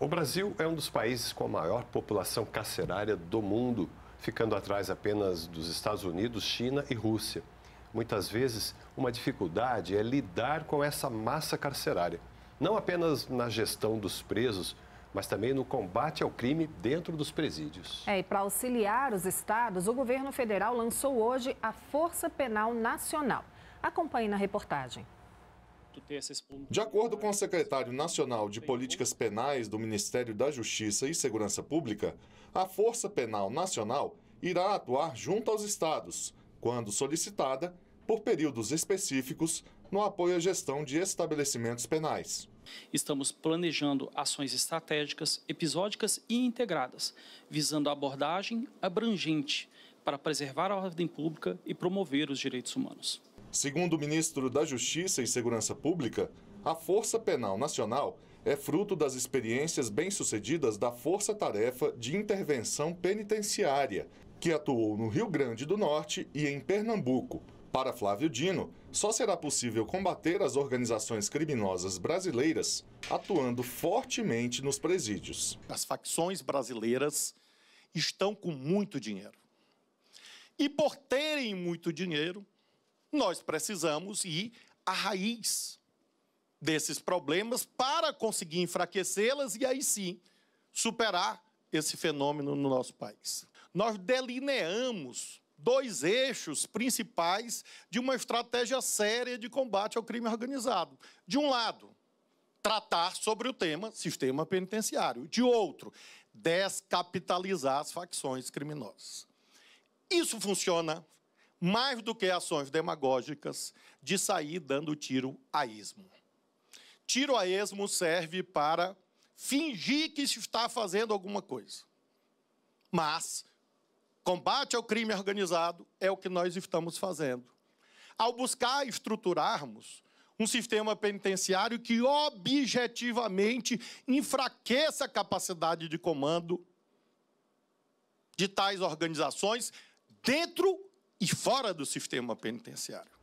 O Brasil é um dos países com a maior população carcerária do mundo, ficando atrás apenas dos Estados Unidos, China e Rússia. Muitas vezes, uma dificuldade é lidar com essa massa carcerária, não apenas na gestão dos presos, mas também no combate ao crime dentro dos presídios. É, e para auxiliar os estados, o governo federal lançou hoje a Força Penal Nacional. Acompanhe na reportagem. De acordo com o secretário nacional de Políticas Penais do Ministério da Justiça e Segurança Pública, a Força Penal Nacional irá atuar junto aos estados, quando solicitada, por períodos específicos, no apoio à gestão de estabelecimentos penais. Estamos planejando ações estratégicas, episódicas e integradas, visando a abordagem abrangente para preservar a ordem pública e promover os direitos humanos. Segundo o ministro da Justiça e Segurança Pública, a Força Penal Nacional é fruto das experiências bem-sucedidas da Força Tarefa de Intervenção Penitenciária, que atuou no Rio Grande do Norte e em Pernambuco. Para Flávio Dino, só será possível combater as organizações criminosas brasileiras atuando fortemente nos presídios. As facções brasileiras estão com muito dinheiro. E por terem muito dinheiro, nós precisamos ir à raiz desses problemas para conseguir enfraquecê-las e aí sim superar esse fenômeno no nosso país. Nós delineamos dois eixos principais de uma estratégia séria de combate ao crime organizado. De um lado, tratar sobre o tema sistema penitenciário. De outro, descapitalizar as facções criminosas. Isso funciona mais do que ações demagógicas de sair dando tiro a esmo. Tiro a esmo serve para fingir que se está fazendo alguma coisa. Mas combate ao crime organizado é o que nós estamos fazendo. Ao buscar estruturarmos um sistema penitenciário que objetivamente enfraqueça a capacidade de comando de tais organizações dentro e fora do sistema penitenciário.